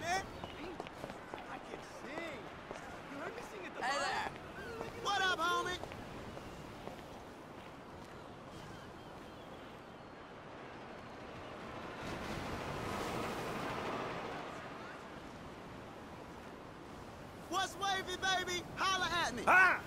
man. I can sing. You heard me sing at the hey bar. What up, homie? What's wavy, baby? Holla at me. Ah!